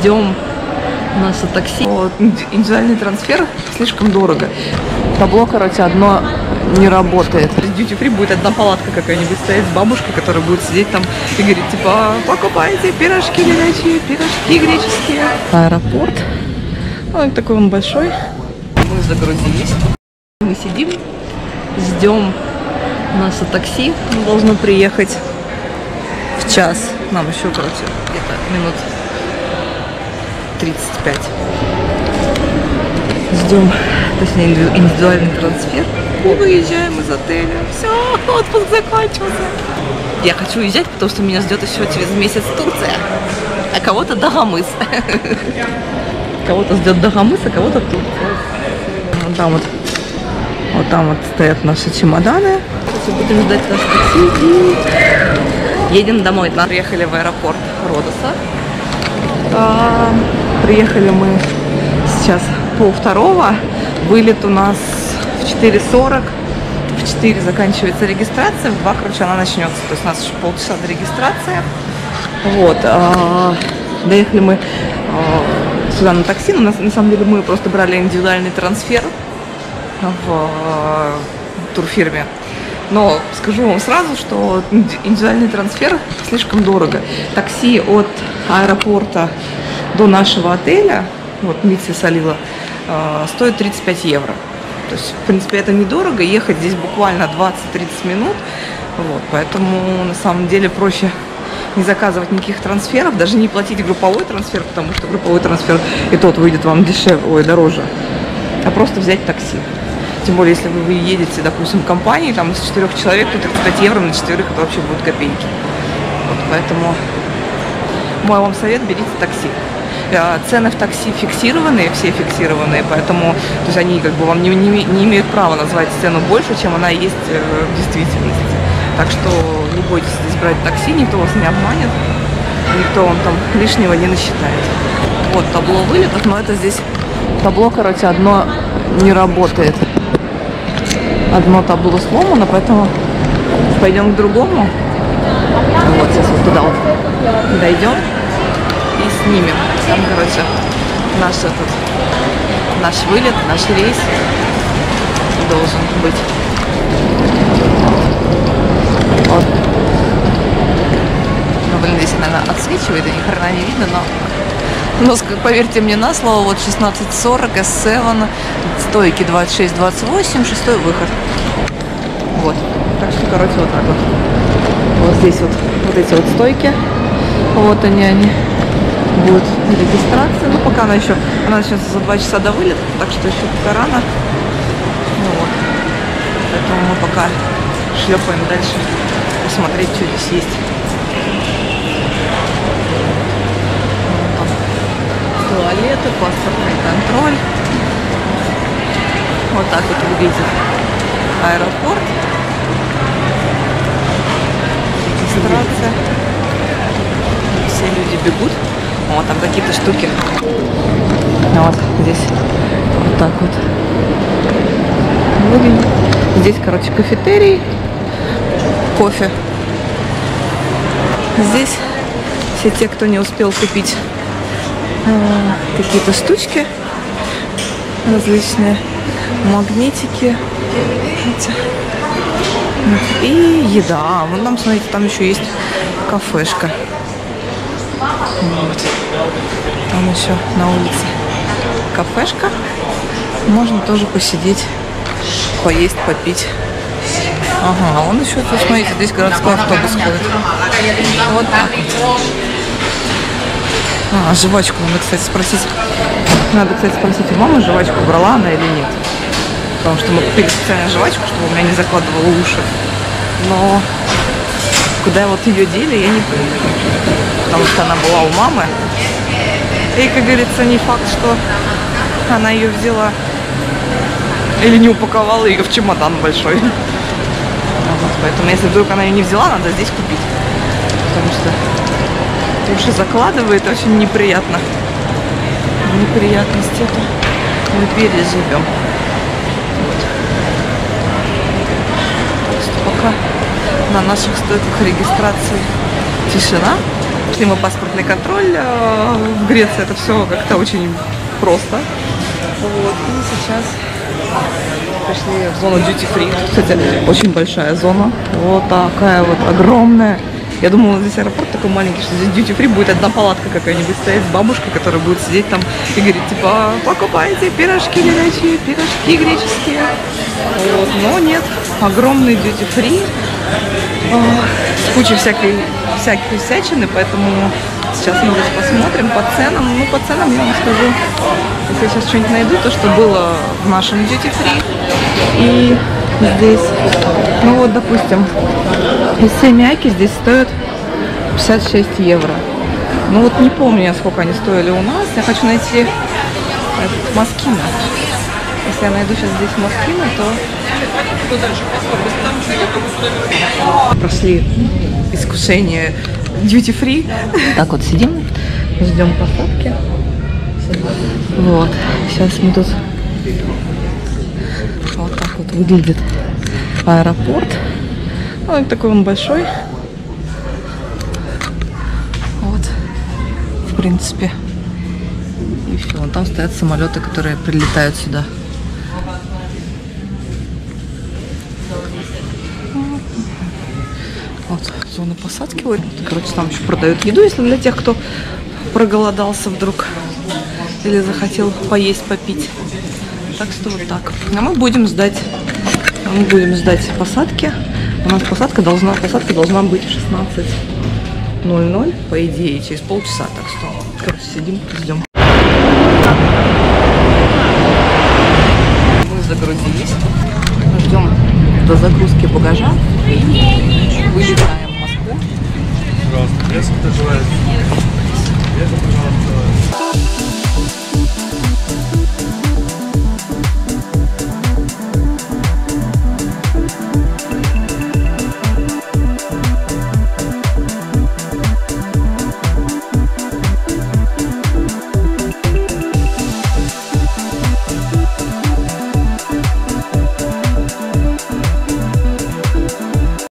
Ждем наше такси. Вот, индивидуальный трансфер слишком дорого. Табло, короче, одно не работает. Duty free будет одна палатка какая-нибудь стоять с бабушкой, которая будет сидеть там и говорить, типа, покупайте пирожки горячие, пирожки греческие. Аэропорт. Ну, такой он большой. Мы загрузились. Мы сидим, ждем наше такси. Оно должно приехать в час. Нам еще, короче, где-то минут 35. Ждем, точнее, индивидуальный трансфер. Мы выезжаем из отеля. Все, отпуск заканчивается. Я хочу уезжать, потому что меня ждет еще через месяц Турция. А кого-то Дагомыс. Кого-то ждет Дагомыс, а кого-то Турция. Вот там вот, вот там вот стоят наши чемоданы. Сейчас будем ждать наш такси и едем домой. Приехали в аэропорт Родоса. Приехали мы сейчас пол второго. Вылет у нас в 4.40. В 4 заканчивается регистрация, в 2, короче, она начнется. То есть у нас еще полчаса до регистрации. Вот. А, доехали мы а, сюда на такси. Но на, на самом деле мы просто брали индивидуальный трансфер в а, турфирме. Но скажу вам сразу, что индивидуальный трансфер слишком дорого. Такси от аэропорта до нашего отеля, вот Митси Солила, стоит 35 евро. То есть, в принципе, это недорого, ехать здесь буквально 20-30 минут. Вот, поэтому на самом деле проще не заказывать никаких трансферов, даже не платить групповой трансфер, потому что групповой трансфер и тот выйдет вам дешевле, ой, дороже, а просто взять такси. Тем более, если вы едете, допустим, в компании, там из четырех человек, то 35 евро на четверых это вообще будут копейки. Вот, поэтому мой вам совет, берите такси. Цены в такси фиксированные, все фиксированные, поэтому то есть они как бы вам не, не, не имеют права назвать цену больше, чем она есть в действительности. Так что не бойтесь здесь брать такси, никто вас не обманет, никто вам там лишнего не насчитает. Вот табло вылетов, но это здесь табло, короче, одно не работает. Одно табло сломано, поэтому пойдем к другому. Вот сейчас вот туда вот дойдем и снимем. Там, короче, наш этот, наш вылет, наш рейс должен быть. Вот. Ну, блин, здесь, наверное, отсвечивает, и ни хрена не видно, но... Но, поверьте мне на слово, вот 16.40, S7, стойки 26-28, шестой выход. Вот. Так что, короче, вот так вот. Вот здесь вот, вот эти вот стойки. Вот они, они будет регистрация. Ну, пока она еще, она начнется за два часа до вылета, так что еще пока рано. Ну вот. Поэтому мы пока шлепаем дальше посмотреть, что здесь есть. Туалеты, паспортный контроль. Вот так вот выглядит аэропорт. Регистрация. Все люди бегут. Вот там какие-то штуки. Вот здесь вот так вот выглядит. Здесь, короче, кафетерий, кофе. Здесь все те, кто не успел купить э, какие-то штучки различные, магнитики. И еда. Вон там, смотрите, там еще есть кафешка. Там еще на улице кафешка. Можно тоже посидеть, поесть, попить. Ага, а он еще, тут, смотрите, здесь городской автобус ходит. Вот так вот. А, жвачку надо, кстати, спросить. Надо, кстати, спросить у мамы, жвачку брала она или нет. Потому что мы купили специально жвачку, чтобы у меня не закладывало уши. Но куда вот ее дели, я не понимаю потому что она была у мамы. И, как говорится, не факт, что она ее взяла или не упаковала ее в чемодан большой. Вот, поэтому, если вдруг она ее не взяла, надо здесь купить. Потому что уши закладывает очень неприятно. Неприятность это мы переживем. Вот. Так пока на наших стойках регистрации тишина. Прошли мы паспортный контроль э, в Греции. Это все как-то очень просто. Вот. И сейчас пришли в зону duty free. Кстати, очень большая зона. Вот такая вот огромная. Я думала, здесь аэропорт такой маленький, что здесь duty free будет одна палатка какая-нибудь стоять с бабушкой, которая будет сидеть там и говорить, типа, покупайте пирожки горячие, пирожки греческие. Вот. Но нет, огромный duty free а, кучей всякой, всякой всячины, поэтому сейчас мы здесь посмотрим по ценам. Ну, по ценам я вам скажу, если я сейчас что-нибудь найду, то, что было в нашем duty free. И здесь, ну вот, допустим, из семяки здесь стоят 56 евро. Ну вот не помню я, сколько они стоили у нас. Я хочу найти этот, Москина. Если я найду сейчас здесь Москина, то прошли искушение duty free. Так вот сидим, ждем посадки. Вот, сейчас мы тут вот так вот выглядит аэропорт. Ну, он такой он большой. Вот, в принципе. И все. Вон там стоят самолеты, которые прилетают сюда. Зона посадки. Вот, короче, там еще продают еду, если для тех, кто проголодался вдруг или захотел поесть, попить. Так что вот так. А мы будем ждать, мы будем ждать посадки. У нас посадка должна, посадка должна быть в 16.00, по идее, через полчаса. Так что, короче, сидим, ждем. Мы загрузились, ждем до загрузки багажа и вылетаем пожалуйста. Весом, пожалуйста. Весом, пожалуйста.